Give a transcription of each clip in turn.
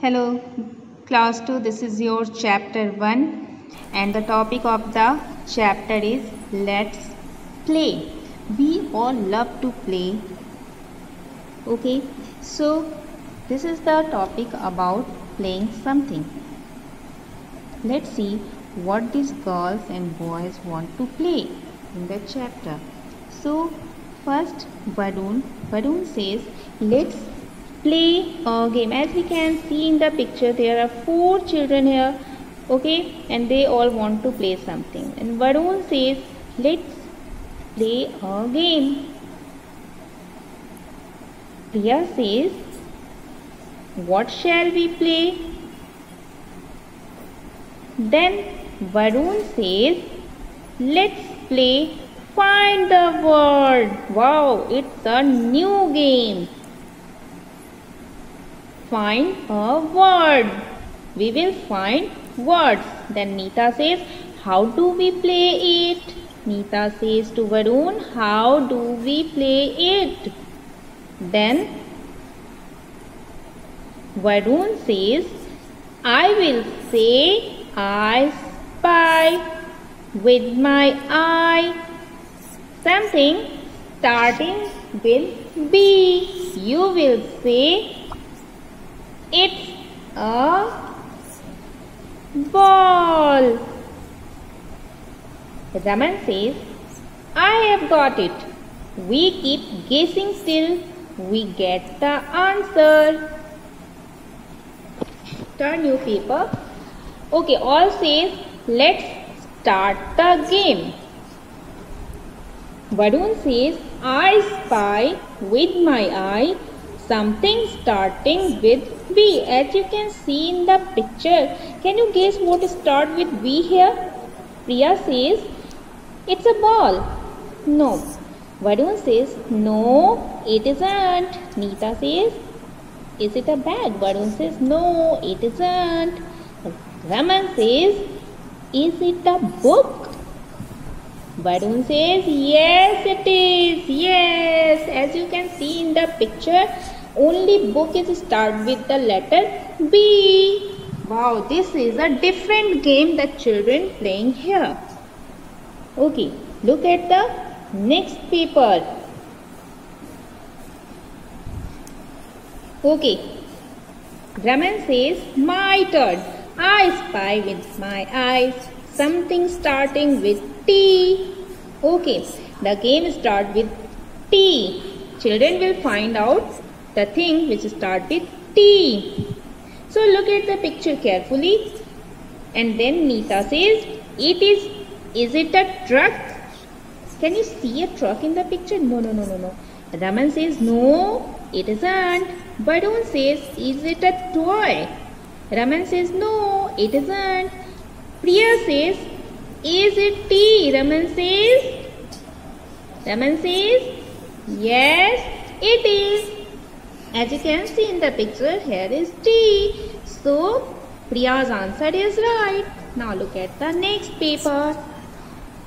Hello, class 2. This is your chapter 1, and the topic of the chapter is Let's Play. We all love to play. Okay, so this is the topic about playing something. Let's see what these girls and boys want to play in the chapter. So, first, Varun. Varun says, Let's play a game. As we can see in the picture there are four children here okay? And they all want to play something. And Varun says let's play a game. Priya says what shall we play? Then Varun says let's play find the word wow it's a new game find a word. We will find words. Then Nita says, How do we play it? Nita says to Varun, How do we play it? Then Varun says, I will say, I spy with my eye something starting with B. You will say, it's a ball. Raman says, I have got it. We keep guessing till we get the answer. Turn your paper. Okay, all says, let's start the game. Varun says, I spy with my eye something starting with V As you can see in the picture, can you guess what start with V here? Priya says, it's a ball. No. Varun says, no, it isn't. Nita says, is it a bag? Varun says, no, it isn't. Raman says, is it a book? Varun says, yes, it is. Yes, as you can see in the picture, only book is start with the letter B. Wow, this is a different game that children playing here. Okay, look at the next paper. Okay, Raman says, my turn. I spy with my eyes something starting with T. Okay, the game start with T. Children will find out the thing which start with T. So look at the picture carefully and then Nita says it is is it a truck? Can you see a truck in the picture? No, no, no, no, no. Raman says no, it isn't. Varun says is it a toy? Raman says no, it isn't. Priya says is it tea? Raman says Raman says yes, it is. As you can see in the picture, here is T. So, Priya's answer is right. Now look at the next paper.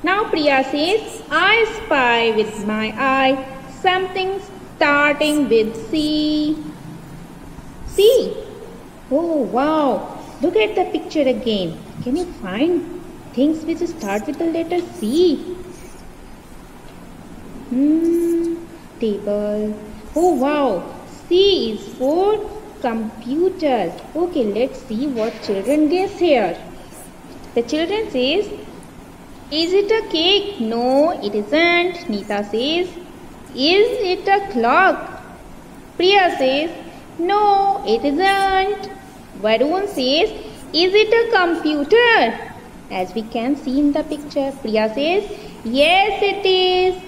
Now Priya says, I spy with my eye something starting with C. C. Oh wow. Look at the picture again. Can you find things which start with the letter C? Hmm. Table. Oh wow. C is for computers. Okay, let's see what children guess here. The children says, is it a cake? No, it isn't. Nita says, is it a clock? Priya says, no, it isn't. Varun says, is it a computer? As we can see in the picture, Priya says, yes, it is.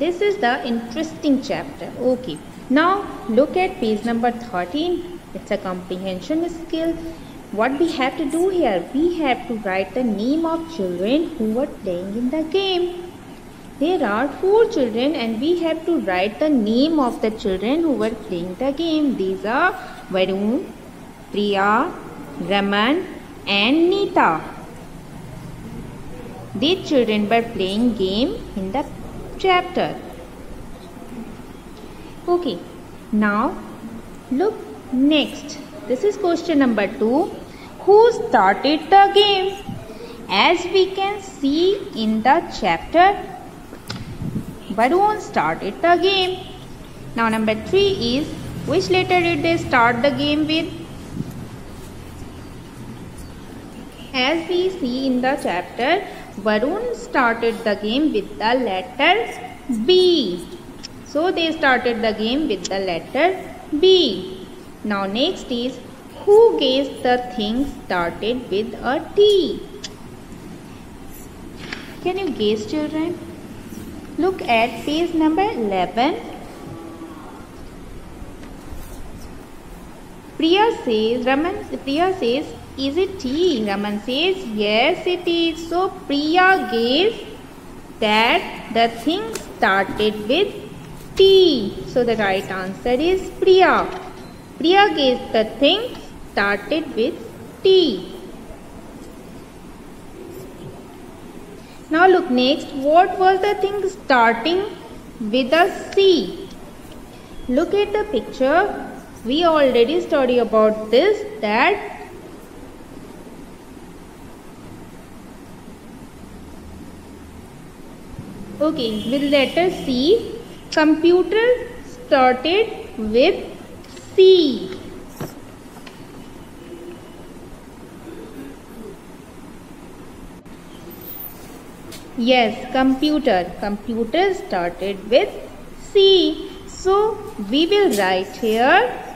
This is the interesting chapter. Okay. Now look at page number 13. It's a comprehension skill. What we have to do here? We have to write the name of children who were playing in the game. There are four children and we have to write the name of the children who were playing the game. These are Varun, Priya, Raman and Nita. These children were playing game in the chapter. Okay, now look Next, this is question number 2. Who started the game? As we can see in the chapter, Varun started the game. Now number 3 is which letter did they start the game with? As we see in the chapter, Varun started the game with the letter B. So they started the game with the letter B. Now next is who guessed the thing started with a T? Can you guess children? Look at page number 11. Priya says, Raman, Priya says, is it T? Raman says, yes it is. So Priya guessed that the thing started with T. So the right answer is Priya. Priya guessed the thing started with T. Now look next. What was the thing starting with a C? Look at the picture. We already study about this that Okay, with letter C, computer started with C. Yes, computer. Computer started with C. So, we will write here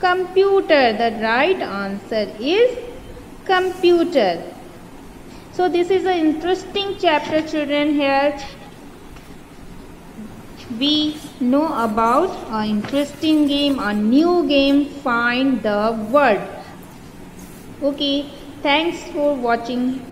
computer. The right answer is computer. So, this is an interesting chapter children here we know about an interesting game, a new game, find the word. Okay, thanks for watching.